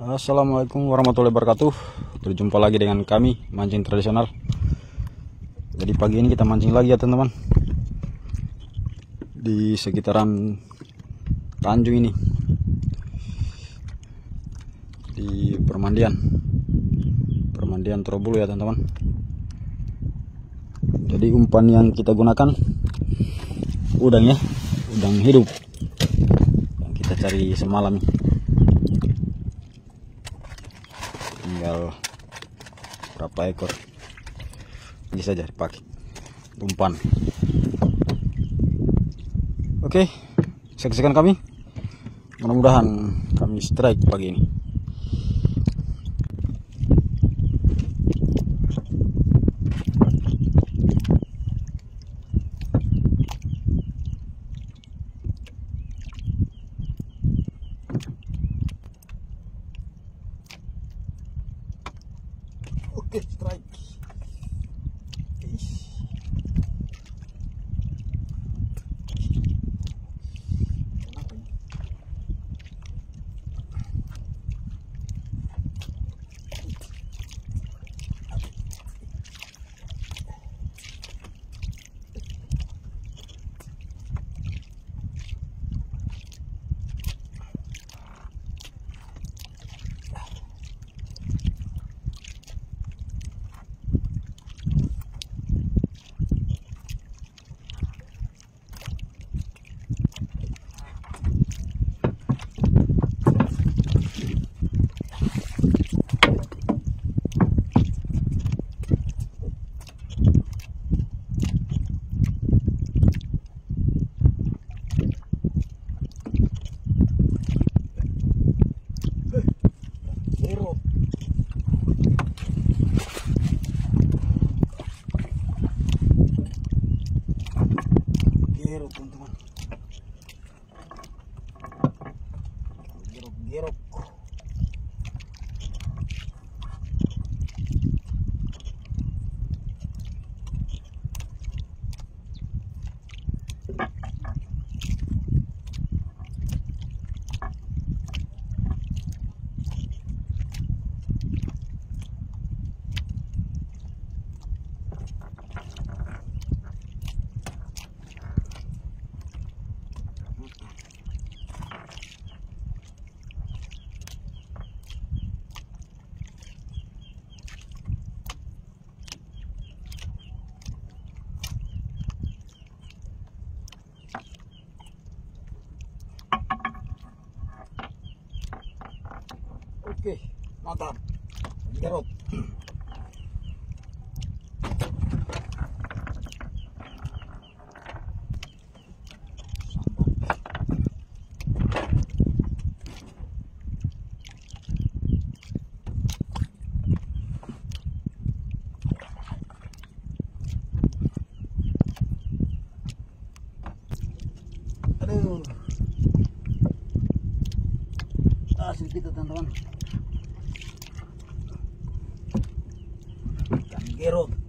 Assalamualaikum warahmatullahi wabarakatuh. Berjumpa lagi dengan kami Mancing tradisional. Jadi pagi ini kita mancing lagi ya teman-teman. Di sekitaran Tanjung ini. Di permandian. Permandian Trobulu ya teman-teman. Jadi umpan yang kita gunakan Udang ya. Udang hidup. Yang kita cari semalam tinggal berapa ekor. Ini saja dipakai umpan. Oke saksikan kami. Mudah-mudahan kami strike pagi ini Oke, strike. Hero. Gerok teman-teman. Gerok gerok. Oke, mantap. Gerok. Aduh. Hasil kita teman-teman. Ikan gerot.